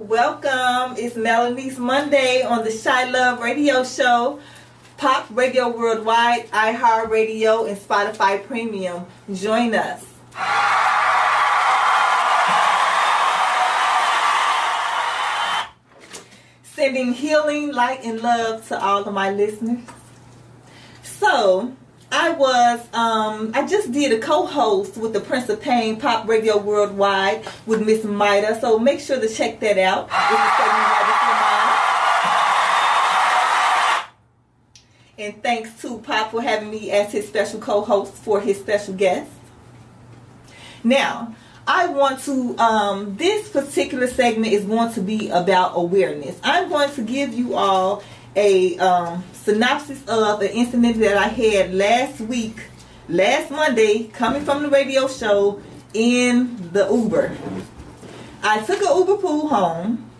Welcome. It's Melanie's Monday on the ChiLove Radio Show. Pop Radio Worldwide, iHeartRadio, and Spotify Premium. Join us. Sending healing, light, and love to all of my listeners. So, I was, um, I just did a co-host with the Prince of Pain Pop Radio Worldwide with Miss Mida. So make sure to check that out. And thanks to Pop for having me as his special co-host for his special guest. Now, I want to, um, this particular segment is going to be about awareness. I'm going to give you all a um, synopsis of an incident that I had last week, last Monday, coming from the radio show in the Uber. I took an Uber pool home,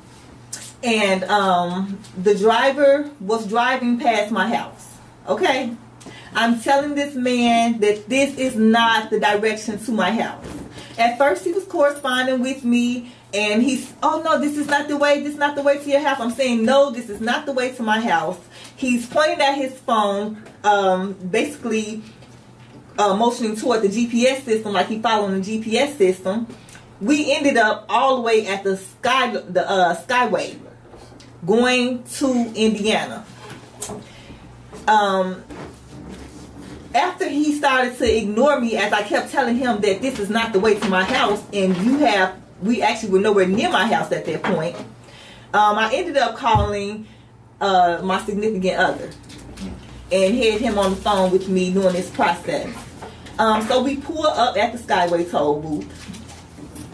and um, the driver was driving past my house. Okay? I'm telling this man that this is not the direction to my house. At first, he was corresponding with me and he's oh no this is not the way this is not the way to your house. I'm saying no this is not the way to my house. He's pointing at his phone um, basically uh, motioning toward the gps system like he following the gps system. We ended up all the way at the sky the uh, skyway going to indiana. Um, after he started to ignore me as I kept telling him that this is not the way to my house and you have we actually were nowhere near my house at that point. Um, I ended up calling uh, my significant other and had him on the phone with me during this process. Um, so we pulled up at the Skyway toll booth.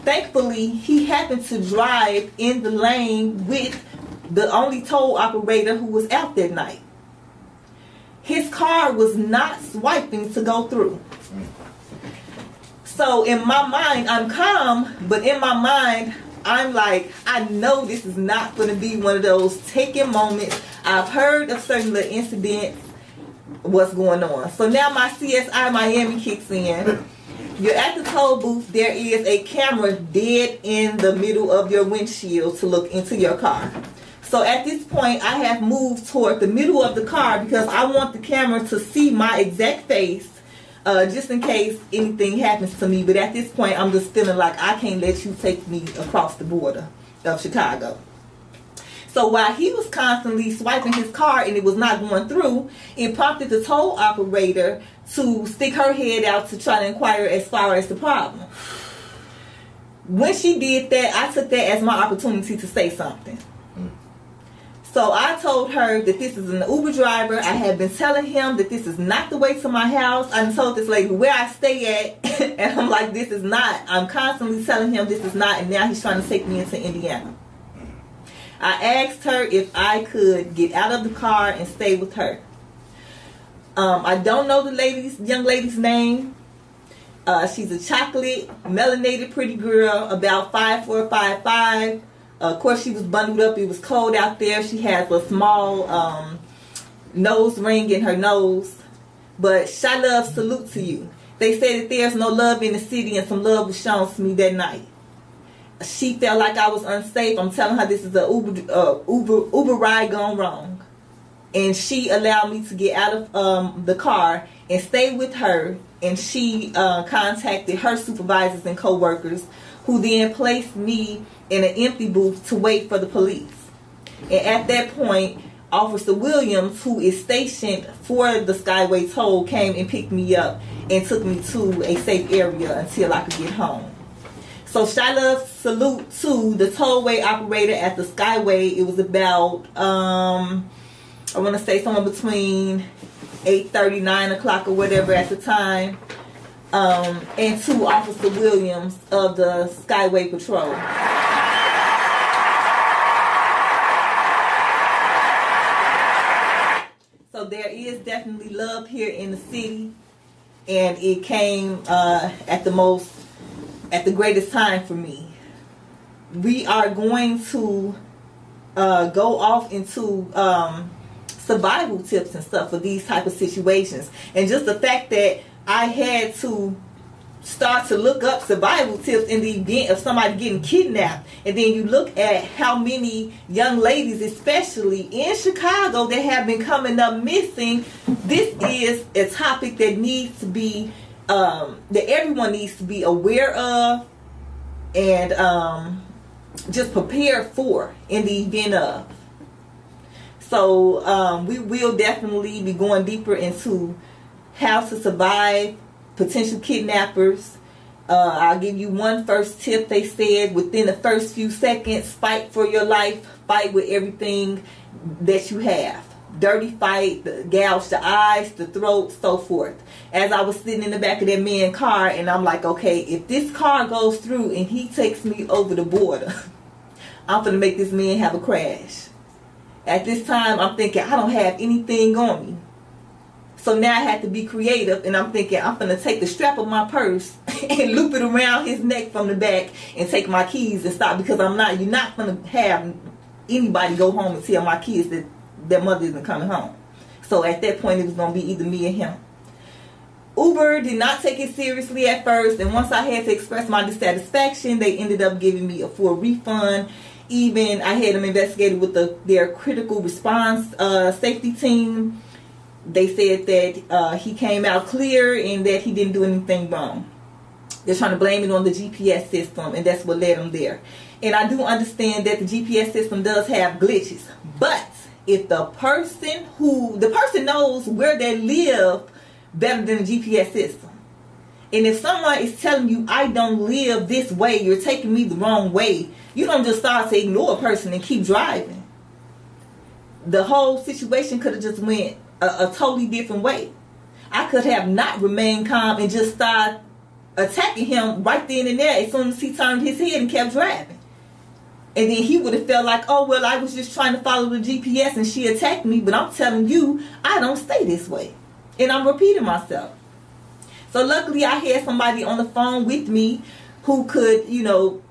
Thankfully, he happened to drive in the lane with the only toll operator who was out that night. His car was not swiping to go through. So in my mind, I'm calm, but in my mind, I'm like, I know this is not going to be one of those taking moments. I've heard of certain little incidents, what's going on. So now my CSI Miami kicks in. You're at the toll booth. There is a camera dead in the middle of your windshield to look into your car. So at this point, I have moved toward the middle of the car because I want the camera to see my exact face uh, just in case anything happens to me. But at this point, I'm just feeling like I can't let you take me across the border of Chicago. So while he was constantly swiping his card and it was not going through, it prompted the toll operator to stick her head out to try to inquire as far as the problem. When she did that, I took that as my opportunity to say something. So I told her that this is an Uber driver. I had been telling him that this is not the way to my house. I told this lady where I stay at, and I'm like, this is not. I'm constantly telling him this is not, and now he's trying to take me into Indiana. I asked her if I could get out of the car and stay with her. Um, I don't know the lady's young lady's name. Uh, she's a chocolate, melanated, pretty girl, about five four, five five. Of course, she was bundled up. It was cold out there. She has a small um, nose ring in her nose. But ChiLove, salute to you. They say that there's no love in the city, and some love was shown to me that night. She felt like I was unsafe. I'm telling her this is a Uber uh, Uber Uber ride gone wrong, and she allowed me to get out of um, the car and stay with her. And she uh, contacted her supervisors and coworkers, who then placed me in an empty booth to wait for the police. And at that point, Officer Williams, who is stationed for the Skyway toll, came and picked me up and took me to a safe area until I could get home. So ChiLove salute to the tollway operator at the Skyway. It was about um I want to say somewhere between 8:30, 9 o'clock or whatever at the time. Um, and to Officer Williams of the Skyway Patrol. So there is definitely love here in the city, and it came uh, at the most, at the greatest time for me. We are going to uh, go off into um, survival tips and stuff for these type of situations, and just the fact that I had to start to look up survival tips in the event of somebody getting kidnapped. And then you look at how many young ladies especially in chicago that have been coming up missing. This is a topic that needs to be um, that everyone needs to be aware of and um, just prepare for in the event of. So um, we will definitely be going deeper into how to survive potential kidnappers. Uh, I'll give you one first tip. They said within the first few seconds, fight for your life, fight with everything that you have. Dirty fight, gouge the eyes, the throat, so forth. As I was sitting in the back of that man's car, and I'm like, okay, if this car goes through and he takes me over the border, I'm gonna make this man have a crash. At this time, I'm thinking I don't have anything on me. So now I had to be creative, and I'm thinking I'm gonna take the strap of my purse and loop it around his neck from the back and take my keys and stop because I'm not. You're not gonna have anybody go home and tell my kids that their mother isn't coming home. So at that point, it was gonna be either me or him. Uber did not take it seriously at first, and once I had to express my dissatisfaction, they ended up giving me a full refund. Even I had them investigated with the, their critical response uh, safety team they said that uh, he came out clear and that he didn't do anything wrong. They're trying to blame it on the GPS system, and that's what led him there. And I do understand that the GPS system does have glitches, but if the person who the person knows where they live better than the GPS system, and if someone is telling you I don't live this way, you're taking me the wrong way, you don't just start to ignore a person and keep driving. The whole situation could have just went a, a totally different way. I could have not remained calm and just started attacking him right then and there as soon as he turned his head and kept driving. And then he would have felt like, oh, well, I was just trying to follow the GPS and she attacked me. But I'm telling you, I don't stay this way. And I'm repeating myself. So luckily, I had somebody on the phone with me who could, you know,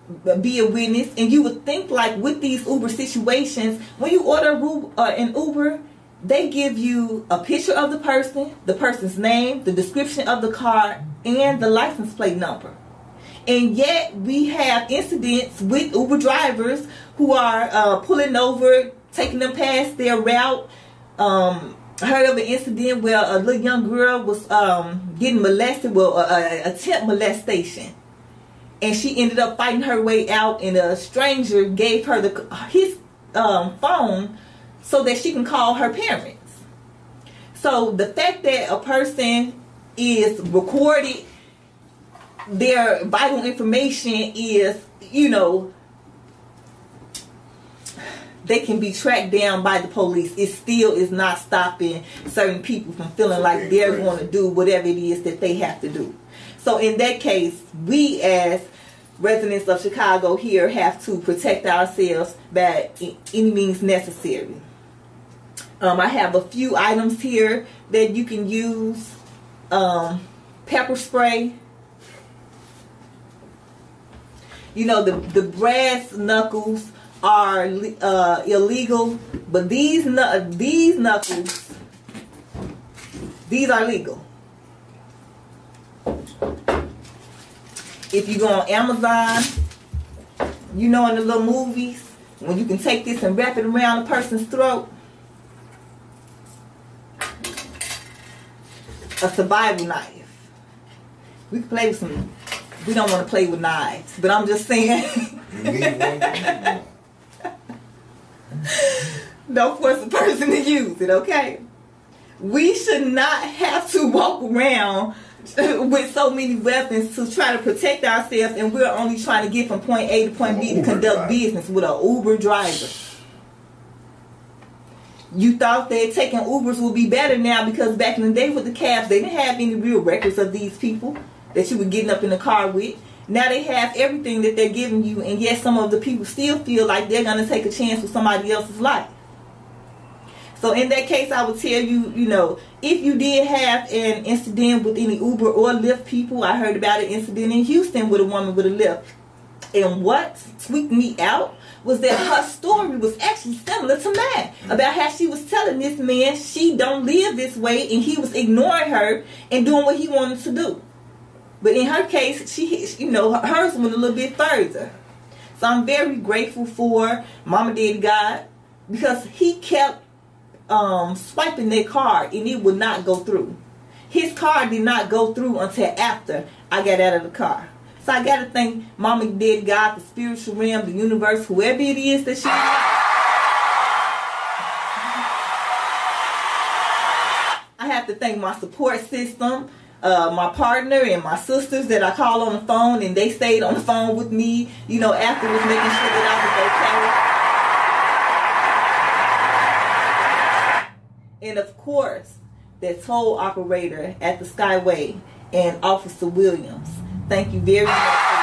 be a witness. And you would think like with these Uber situations, when you order uh, an Uber, they give you a picture of the person, the person's name, the description of the car, and the license plate number. And yet we have incidents with Uber drivers who are uh, pulling over, taking them past their route. Um, I heard of an incident where a little young girl was um, getting molested, well, attempt molestation. And she ended up fighting her way out, and a stranger gave her the his um, phone so that she can call her parents. So the fact that a person is recorded, their vital information is, you know, they can be tracked down by the police. It still is not stopping certain people from feeling like they're going to do whatever it is that they have to do. So in that case, we as residents of Chicago here have to protect ourselves by any means necessary. Um, I have a few items here that you can use. Um, pepper spray. You know, the, the brass knuckles are uh, illegal, but these these knuckles, these are legal. If you go on Amazon, you know in the little movies, when you can take this and wrap it around a person's throat, a survival knife. We can play with some. We don't want to play with knives, but I'm just saying. don't force a person to use it, okay? We should not have to walk around with so many weapons to try to protect ourselves, and we're only trying to get from point A to point B to conduct business with an Uber driver you thought that taking Ubers would be better now because back in the day with the cabs, they didn't have any real records of these people that you were getting up in the car with. Now they have everything that they're giving you, and yet some of the people still feel like they're going to take a chance with somebody else's life. So in that case, I would tell you, you know, if you did have an incident with any Uber or Lyft people, I heard about an incident in Houston with a woman with a Lyft. And what tweaked me out was that her story was actually similar to mine about how she was telling this man she don't live this way and he was ignoring her and doing what he wanted to do. But in her case, she, you know, hers went a little bit further. So I'm very grateful for Mama Daddy God because he kept um, swiping their card and it would not go through. His card did not go through until after I got out of the car. So I got to thank Mama Daddy God, the spiritual realm, the universe, whoever it is that she I have to thank my support system, uh, my partner and my sisters that I call on the phone and they stayed on the phone with me, you know, afterwards making sure that I was okay. And of course, the toll operator at the Skyway and Officer Williams. Thank you very much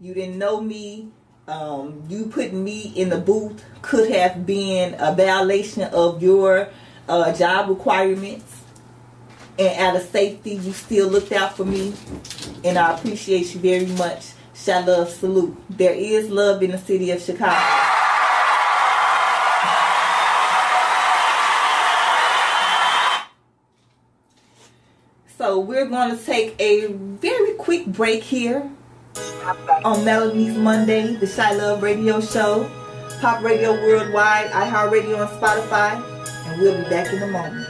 You didn't know me. Um, you putting me in the booth could have been a violation of your uh, job requirements and out of safety, you still looked out for me, and I appreciate you very much. ChiLove, salute. There is love in the city of Chicago. We're going to take a very quick break here on Melanie's Monday, the ChiLove Radio Show, Pop Radio Worldwide, iHeartRadio, and Spotify and we'll be back in a moment.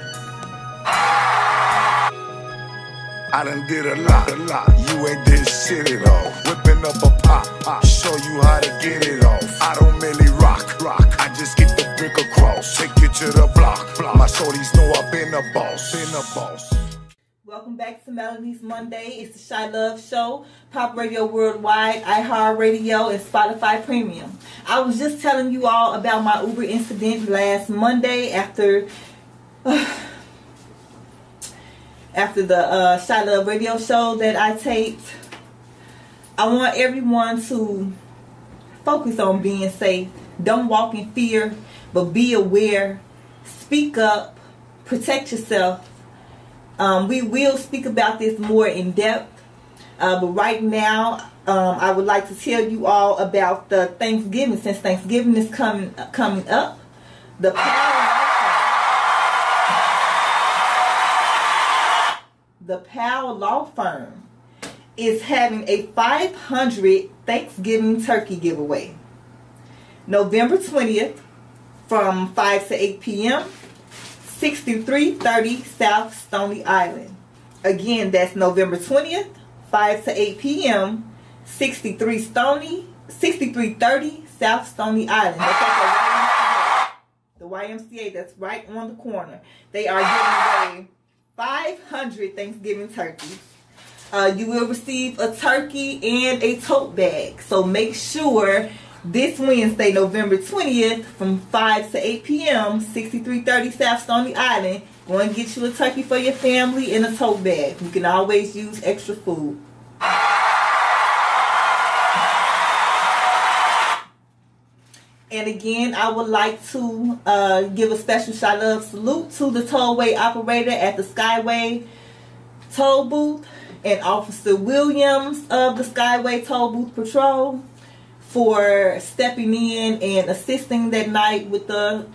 I done did a lot, a lot. You ain't did shit at all. Whipping up a pop, pop. Show you how to get it off. I don't really rock, rock. I just get the brick across. Take you to the block, block. My shorties know I've been a boss, been a boss. Melanie's Monday. It's the ChiLove Show, Pop Radio Worldwide, iHeartRadio, and Spotify Premium. I was just telling you all about my Uber incident last Monday after uh, after the uh, ChiLove Radio show that I taped. I want everyone to focus on being safe. Don't walk in fear, but be aware. Speak up. Protect yourself um, we will speak about this more in depth. Uh, but right now, um, I would like to tell you all about the Thanksgiving. Since Thanksgiving is coming coming up, the Powell the Powell Law Firm is having a 500 Thanksgiving turkey giveaway. November 20th from 5 to 8 p.m. 6330 South Stony Island. Again, that's November 20th, 5 to 8 p.m. 63 Stony, 6330 South Stony Island. That's the YMCA. That's right on the corner. They are giving away 500 Thanksgiving turkeys. Uh, you will receive a turkey and a tote bag. So make sure this Wednesday, November 20th, from 5 to 8 p.m., 6330 South Stony Island. Go and get you a turkey for your family in a tote bag. You can always use extra food. And again, I would like to uh, give a special shout out salute to the tollway operator at the Skyway toll booth and Officer Williams of the Skyway toll booth patrol for stepping in and assisting that night with the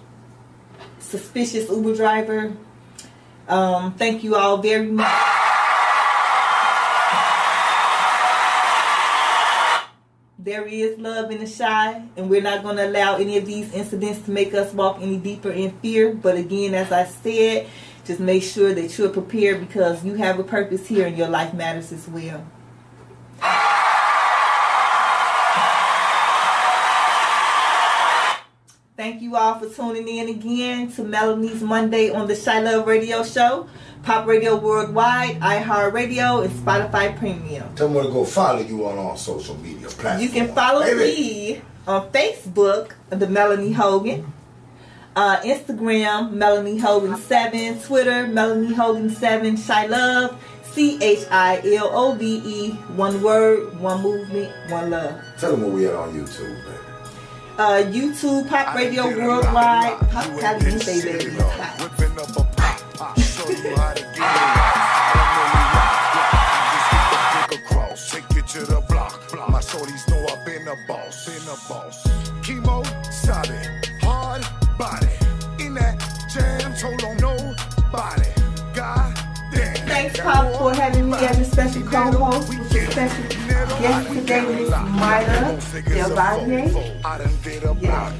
suspicious Uber driver. Um, thank you all very much. There is love in the Chi, and we're not going to allow any of these incidents to make us walk any deeper in fear. But again, as I said, just make sure that you're prepared because you have a purpose here and your life matters as well. You all for tuning in again to Melanie's Monday on the ChiLove Radio Show, Pop Radio Worldwide, iHeartRadio, and Spotify Premium. Tell me where to go follow you on all social media platforms. You can follow Baby. me on Facebook, the Melanie Hogan, uh, Instagram, Melanie Hogan 7, Twitter, Melanie Hogan 7, ChiLove, C H I L O V E, one word, one movement, one love. Tell them where we at on YouTube, man uh, YouTube, Pop Radio Worldwide, Pop baby. Take you to the block. My shorties know I've been a boss. Been a boss. Having me as a special co-host with a special guest today, Miss Maida Delvalier. Yeah,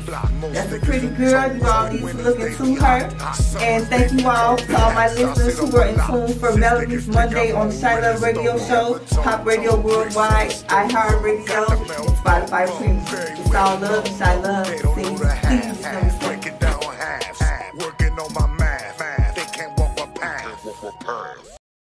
that's a pretty girl. You all need to look into her. And thank you all to all my listeners who were in tune for Melanie's Monday on the Shine Radio Show, Pop Radio Worldwide, iHeartRadio, Spotify Premium. It's all love, ChiLove, sing